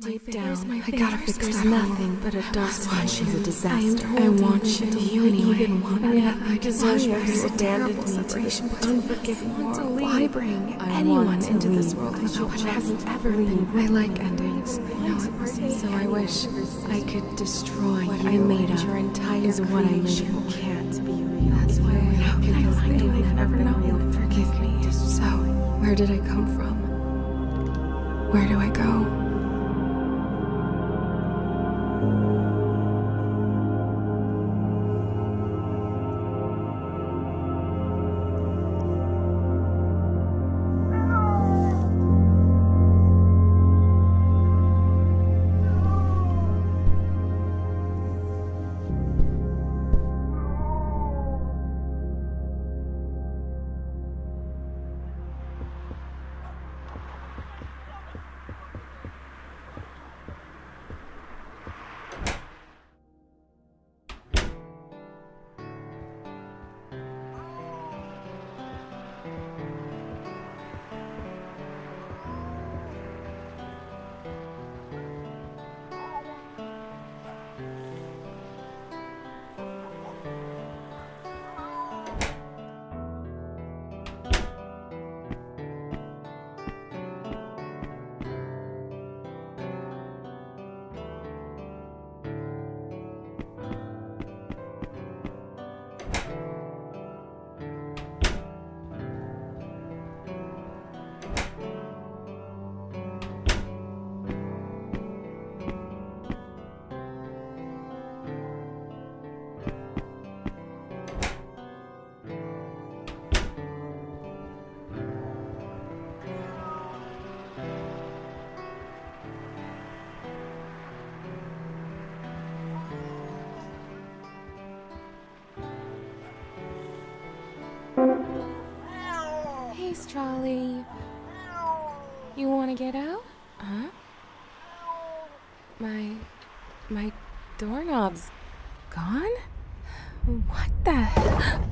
Deep down, my I gotta fix that nothing hole. but a I dust want bunch. you. is am disaster. told I want you you. to You anyway. even want me. yet I deserve you are who you abandoned terrible me to this separation unforgiving world. Why bring I anyone want to into this world I without don't hasn't ever to been? leave. I like endings. I know it wasn't So I wish I could destroy What you I made and up your entire is what I made creation up. can't be real. That's why I How hope can I I find find you. you I've never been known. real? Forgive me. So, where did I come from? Where do I go? Strolly. You want to get out? Huh? My. my doorknob's gone? What the?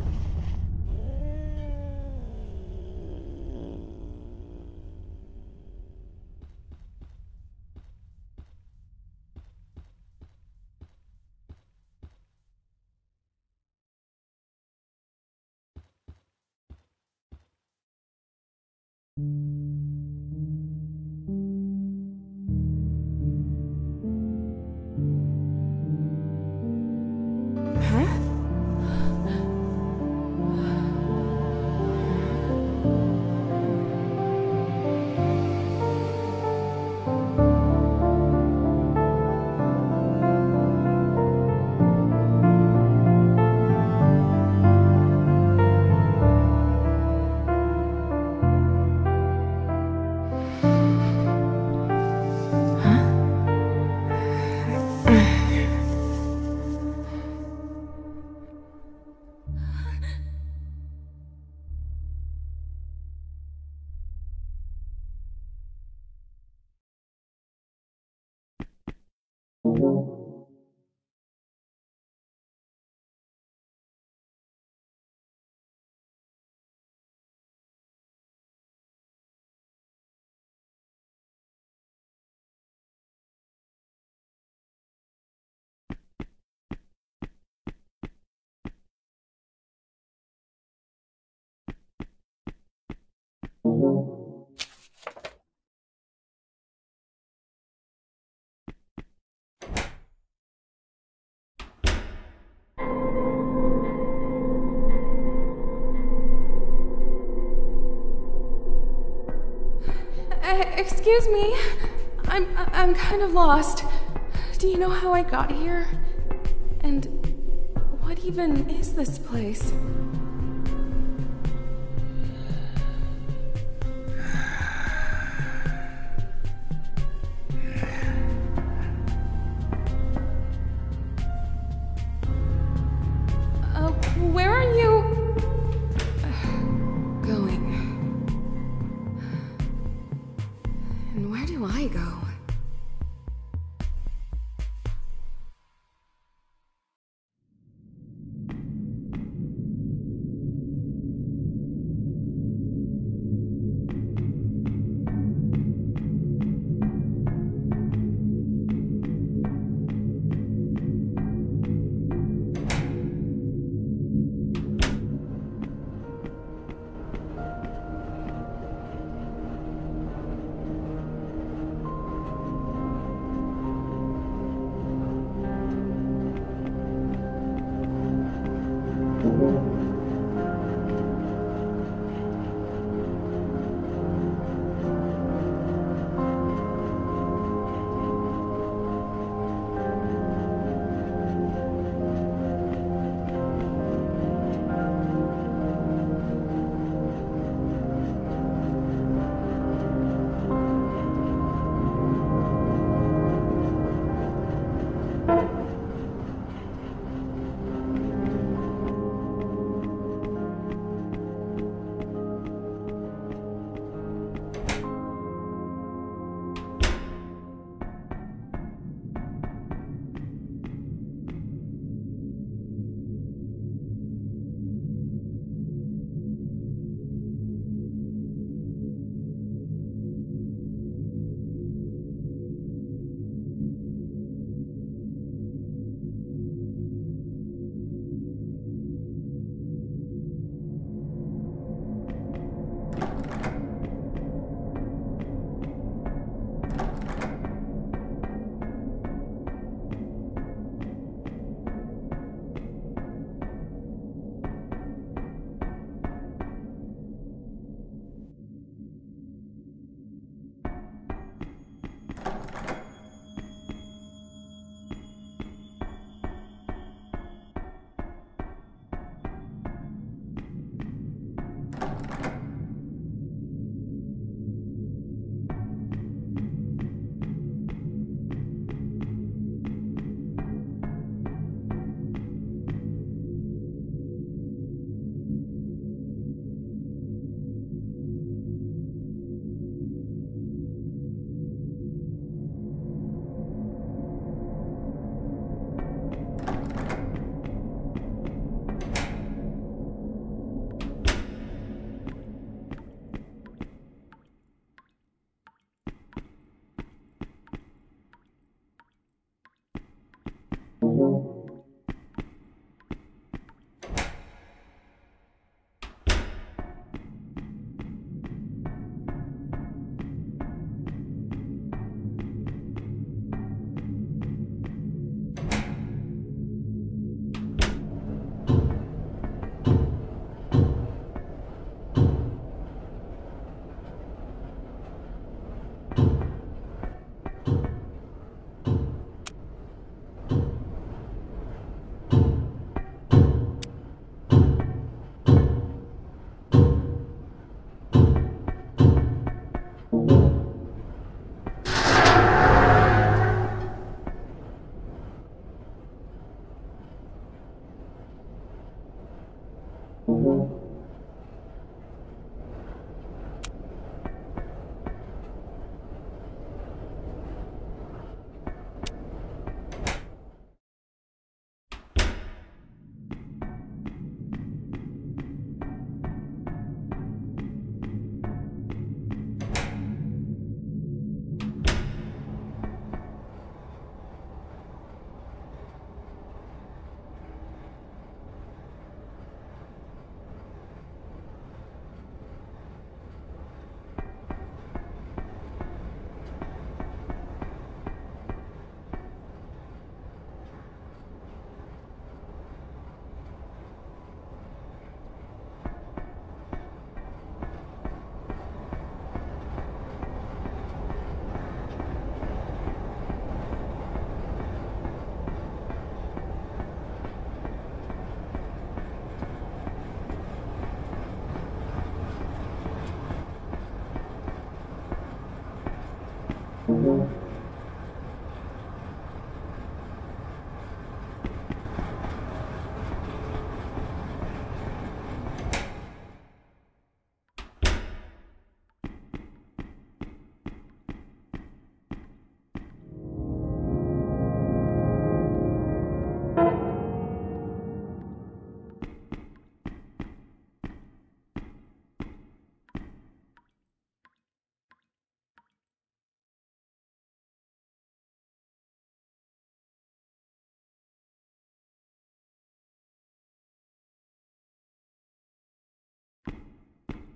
Excuse me. I'm I'm kind of lost. Do you know how I got here? And what even is this place?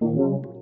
Thank you.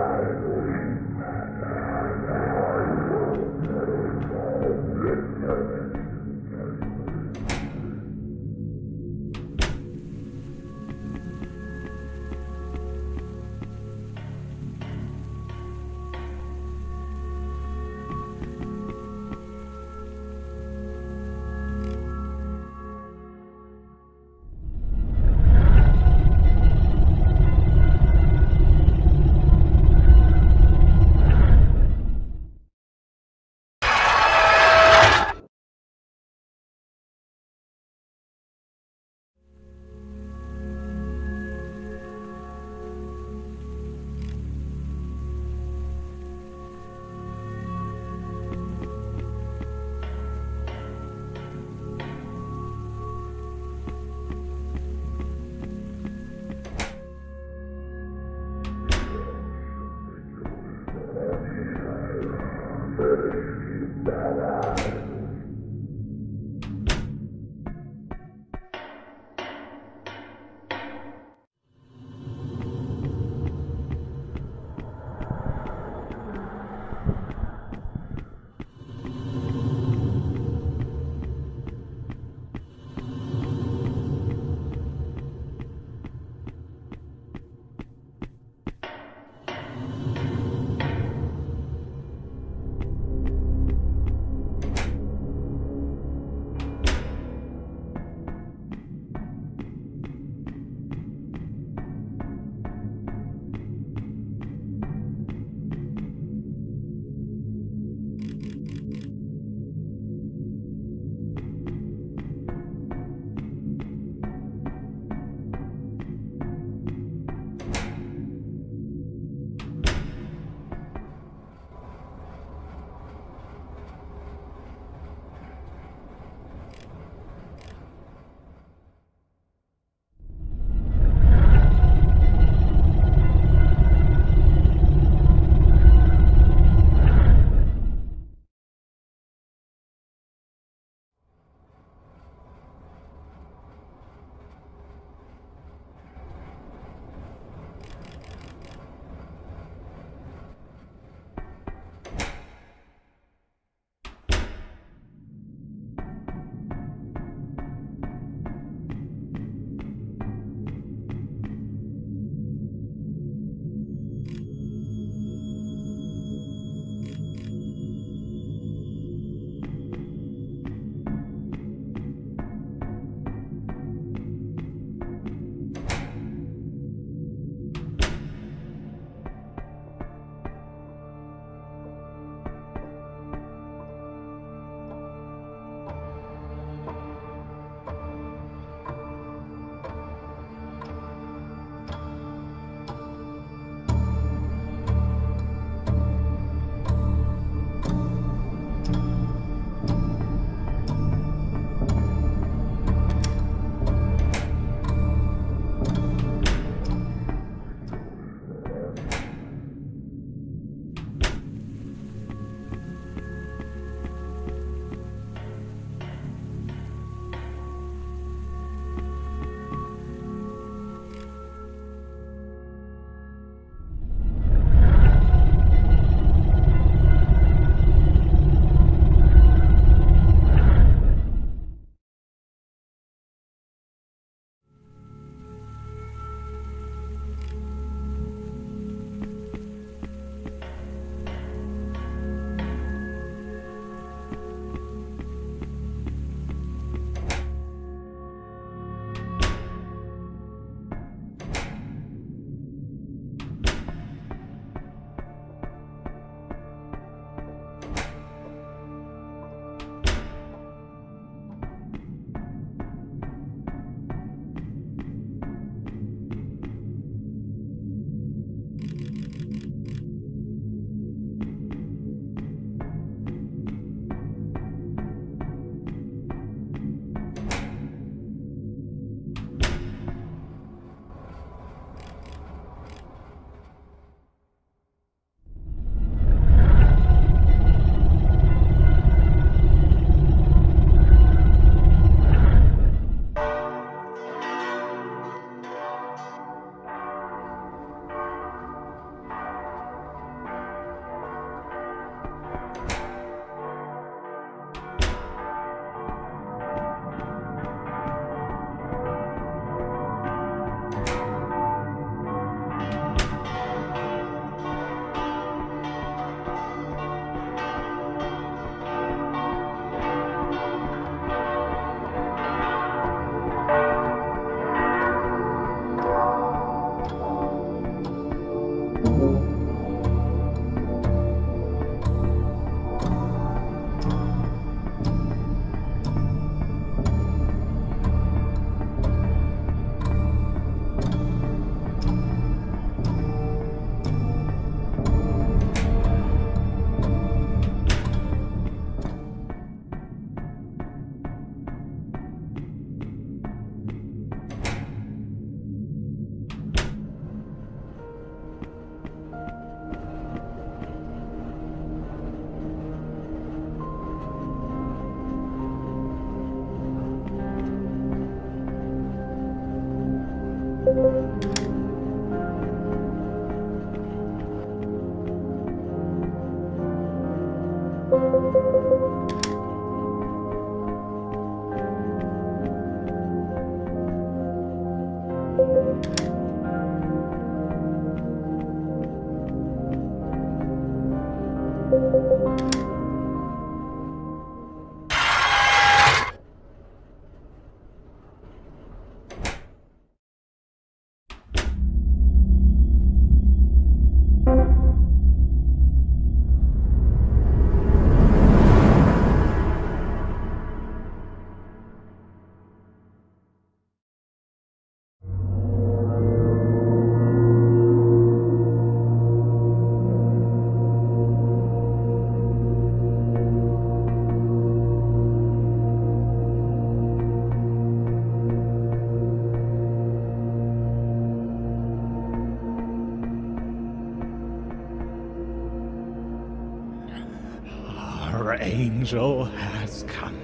angel has come,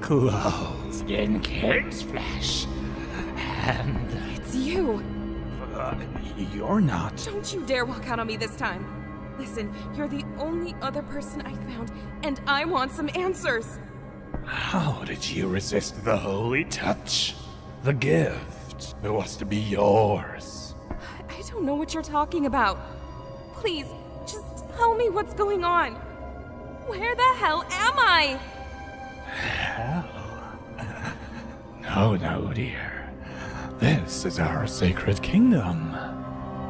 clothed in king's flesh, and It's you. uh, you're not. Don't you dare walk out on me this time. Listen, you're the only other person I found, and I want some answers. How did you resist the holy touch? The gift that was to be yours. I don't know what you're talking about. Please, just tell me what's going on. Where the hell am I? Hell? No, no, dear. This is our sacred kingdom.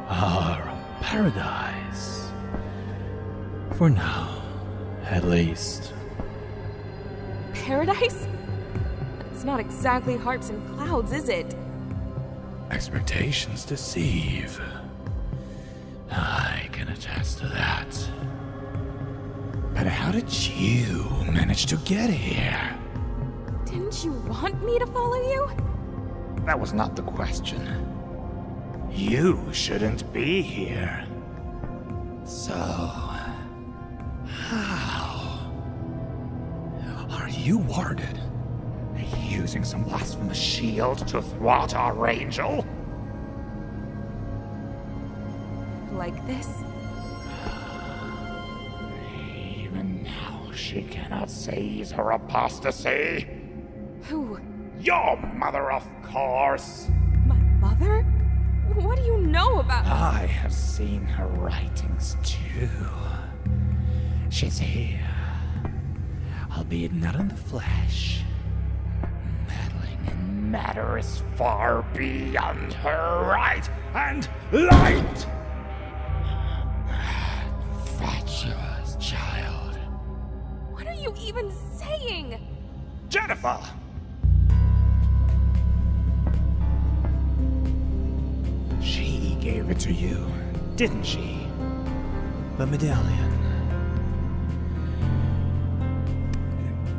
Our paradise. For now, at least. Paradise? It's not exactly harps and clouds, is it? Expectations deceive. I can attest to that. But how did you manage to get here? Didn't you want me to follow you? That was not the question. You shouldn't be here. So, how are you warded? Using some blasphemous shield to thwart our angel? Like this? She cannot seize her apostasy. Who? Your mother, of course. My mother? What do you know about I have seen her writings too. She's here, albeit not in the flesh. Meddling in matters far beyond her right and light. Even saying? Jennifer! She gave it to you, didn't she? The medallion.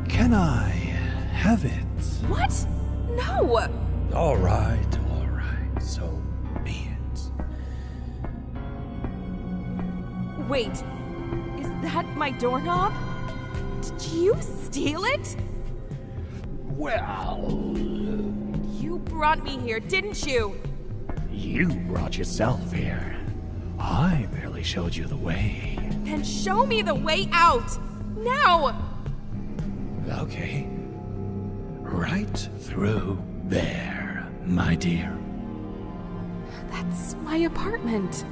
Can I have it? What? No! All right, all right. So be it. Wait, is that my doorknob? Did you steal it? Well, You brought me here, didn't you? you brought yourself here. I barely showed you the way. Then show me the way out! Now! Okay. Right through there, my dear. That's my apartment.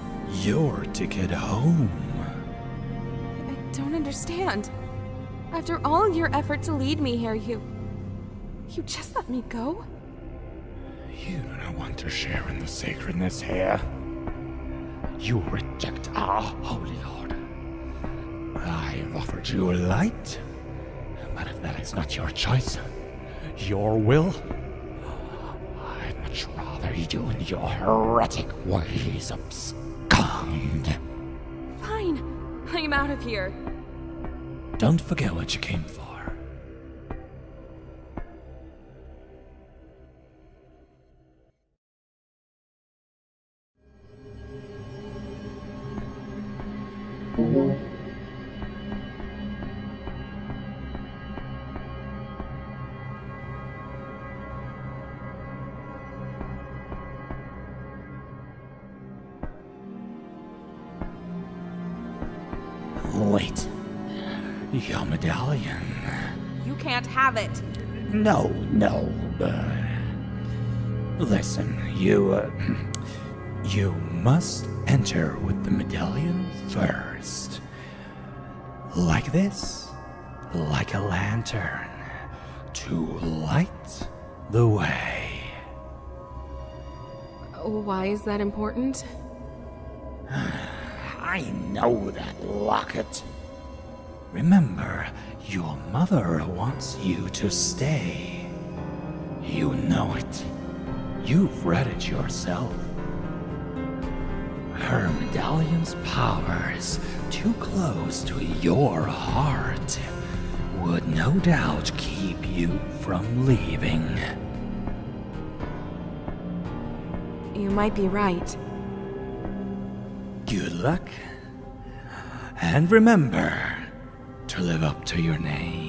Your ticket home. I don't understand. After all your effort to lead me here, you. You just let me go? You do not want to share in the sacredness here. You reject our holy Lord. I have offered you a light, but if that is not your choice, your will, I'd much rather you and your heretic ways abscond. Fine. I'm out of here. Don't forget what you came for. Have it. No, no. Uh, listen, you. Uh, you must enter with the medallion first. Like this. Like a lantern. To light the way. Why is that important? I know that locket. Remember, your mother wants you to stay. You know it. You've read it yourself. Her medallion's powers, too close to your heart, would no doubt keep you from leaving. You might be right. Good luck. And remember to live up to your name.